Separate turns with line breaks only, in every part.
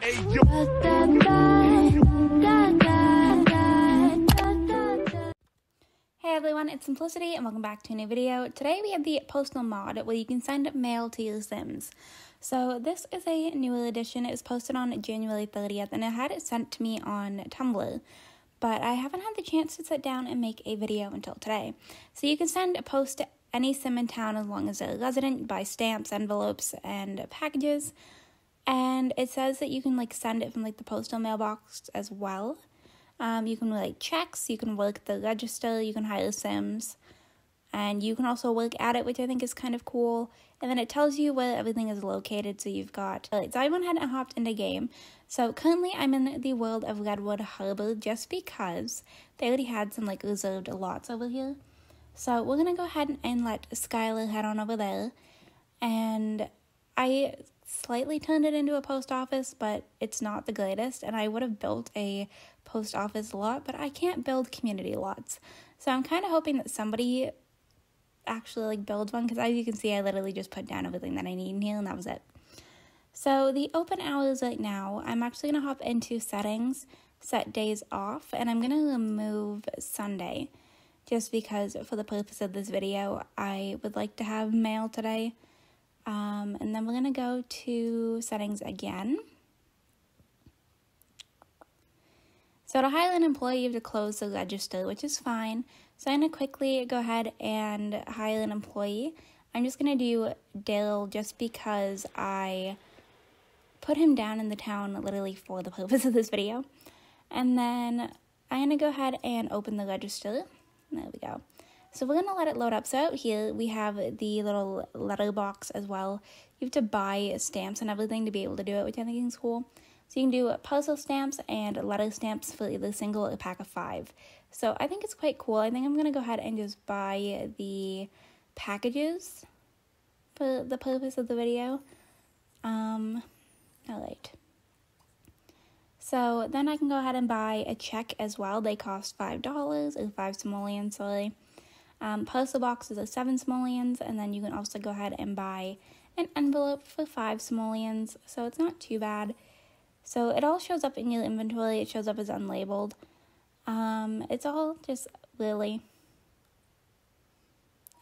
Hey, yo.
Hey everyone, it's Simplicity and welcome back to a new video. Today we have the postal mod where you can send mail to your Sims. So this is a new edition. It was posted on January 30th and I had it sent to me on Tumblr. But I haven't had the chance to sit down and make a video until today. So you can send a post to any Sim in town as long as they're a resident by stamps, envelopes, and packages. And it says that you can like send it from like the postal mailbox as well. Um, you can write checks, you can work the register, you can hire Sims, and you can also work at it, which I think is kind of cool. And then it tells you where everything is located, so you've got. So I went ahead and hopped into game. So currently I'm in the world of Redwood Harbor just because they already had some like reserved lots over here. So we're gonna go ahead and let Skylar head on over there. And I slightly turned it into a post office, but it's not the greatest. And I would have built a post office lot, but I can't build community lots. So I'm kind of hoping that somebody actually like builds one because as you can see, I literally just put down everything that I need in here and that was it. So the open hours right now, I'm actually gonna hop into settings, set days off, and I'm gonna remove Sunday just because for the purpose of this video, I would like to have mail today. Um, and then we're gonna go to settings again. So to hire an employee, you have to close the register, which is fine. So I'm going to quickly go ahead and hire an employee. I'm just going to do Daryl just because I put him down in the town literally for the purpose of this video. And then I'm going to go ahead and open the register. There we go. So we're to let it load up. So out here we have the little letter box as well. You have to buy stamps and everything to be able to do it, which I think is cool. So you can do puzzle stamps and letter stamps for either single or a pack of five. So I think it's quite cool. I think I'm to go ahead and just buy the packages for the purpose of the video. Um, alright. So then I can go ahead and buy a check as well. They cost $5 or 5 simoleons, sorry. Um, postal boxes are 7 simoleons, and then you can also go ahead and buy an envelope for 5 simoleons, so it's not too bad. So it all shows up in your inventory. It shows up as unlabeled. Um, it's all just Lily.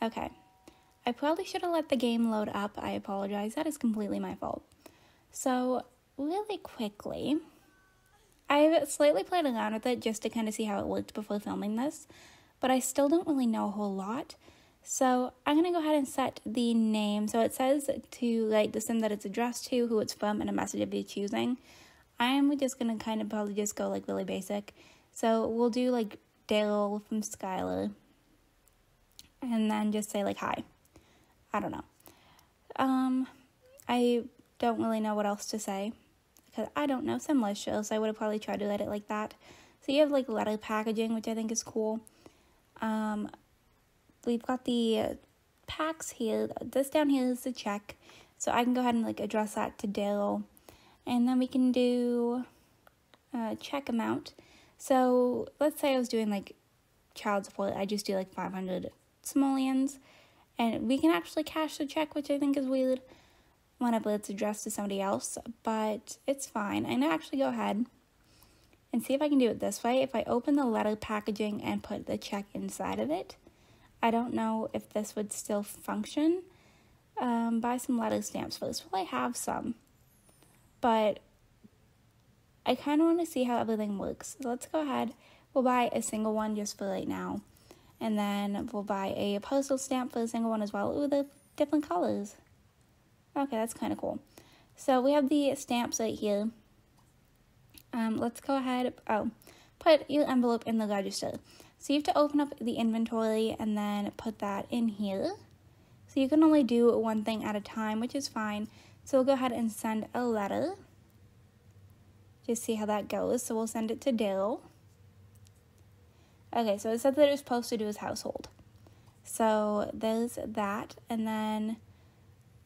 Okay. I probably should have let the game load up. I apologize. That is completely my fault. So, really quickly, I've slightly played around with it just to kind of see how it worked before filming this, but I still don't really know a whole lot. So I'm going to go ahead and set the name. So it says to like the sim that it's addressed to, who it's from, and a message of your choosing. I'm just gonna kind of probably just go like really basic. So we'll do like Dale from Skylar. And then just say like hi. I don't know. Um, I don't really know what else to say. Because I don't know some shows. I would have probably tried to let it like that. So you have like letter packaging, which I think is cool. Um, we've got the packs here. This down here is the check. So I can go ahead and like address that to Daryl and then we can do a check amount. So let's say I was doing like child support, I just do like 500 simoleons, and we can actually cash the check, which I think is weird whenever it's addressed to somebody else, but it's fine. I'm gonna actually go ahead and see if I can do it this way. If I open the letter packaging and put the check inside of it, I don't know if this would still function. Um, buy some letter stamps first. Well, I have some but I kind of want to see how everything works. So let's go ahead. We'll buy a single one just for right now. And then we'll buy a postal stamp for the single one as well. Ooh, the different colors. Okay, that's kind of cool. So we have the stamps right here. Um, let's go ahead. Oh, put your envelope in the register. So you have to open up the inventory and then put that in here. So you can only do one thing at a time, which is fine. So we'll go ahead and send a letter. Just see how that goes. So we'll send it to Daryl. Okay, so it said that it was posted to do his household. So there's that. And then,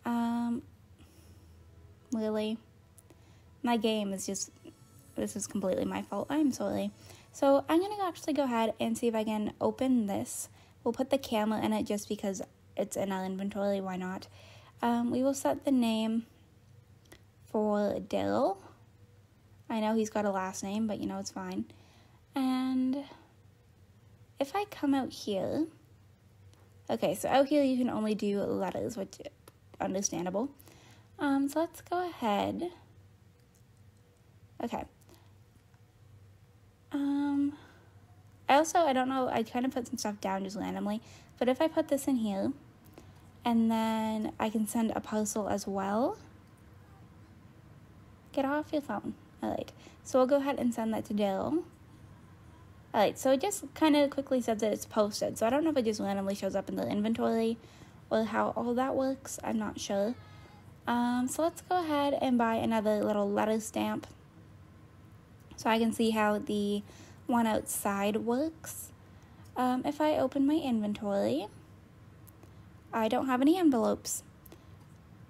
um, really, my game is just, this is completely my fault. I'm sorry. So I'm going to actually go ahead and see if I can open this. We'll put the camera in it just because it's in our inventory. Why not? Um, we will set the name for Daryl. I know he's got a last name, but you know, it's fine. And if I come out here, okay, so out here you can only do letters, which understandable. Um, so let's go ahead. Okay. Um, I also, I don't know, I kind of put some stuff down just randomly, but if I put this in here, and then I can send a parcel as well. Get off your phone. Alright, so we'll go ahead and send that to Daryl. Alright, so it just kind of quickly says that it's posted, so I don't know if it just randomly shows up in the inventory or how all that works, I'm not sure. Um, so let's go ahead and buy another little letter stamp so I can see how the one outside works. Um, if I open my inventory, I don't have any envelopes.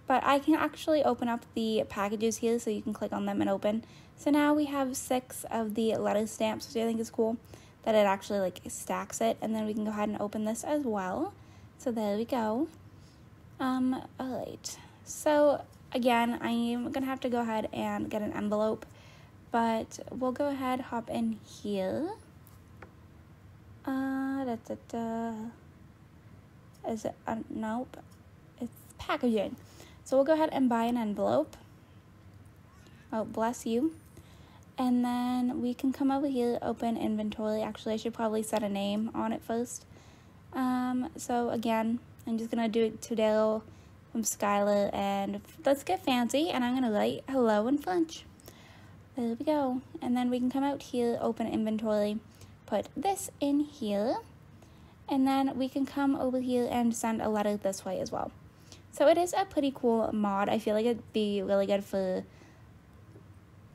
But I can actually open up the packages here so you can click on them and open. So now we have six of the letter stamps, which I think is cool that it actually like stacks it. And then we can go ahead and open this as well. So there we go. Um, alright. So again, I'm gonna have to go ahead and get an envelope, but we'll go ahead, hop in here. Uh, da, da, da. Is it? Uh, nope. It's packaging. So we'll go ahead and buy an envelope. Oh, bless you. And then we can come over here, open inventory. Actually, I should probably set a name on it first. Um, so again, I'm just gonna do it today from Skylar and let's get fancy and I'm gonna write hello in French. There we go. And then we can come out here, open inventory, put this in here and then we can come over here and send a letter this way as well. So it is a pretty cool mod. I feel like it'd be really good for,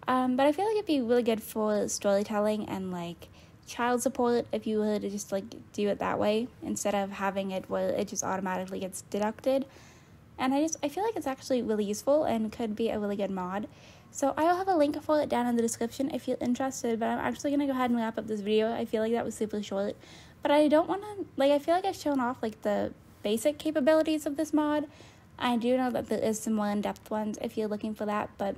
um, but I feel like it'd be really good for storytelling and like child support if you were to just like do it that way instead of having it where it just automatically gets deducted. And I just I feel like it's actually really useful and could be a really good mod. So I will have a link for it down in the description if you're interested, but I'm actually going to go ahead and wrap up this video. I feel like that was super short. But I don't want to, like, I feel like I've shown off, like, the basic capabilities of this mod. I do know that there is some more in-depth ones if you're looking for that, but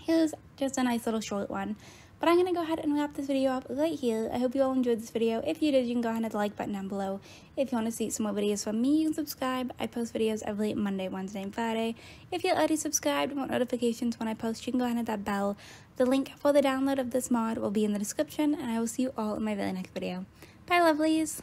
here's just a nice little short one. But I'm going to go ahead and wrap this video up right here. I hope you all enjoyed this video. If you did, you can go ahead and hit the like button down below. If you want to see some more videos from me, you can subscribe. I post videos every Monday, Wednesday, and Friday. If you're already subscribed and want notifications when I post, you can go ahead and hit that bell. The link for the download of this mod will be in the description, and I will see you all in my very next video. Bye, lovelies.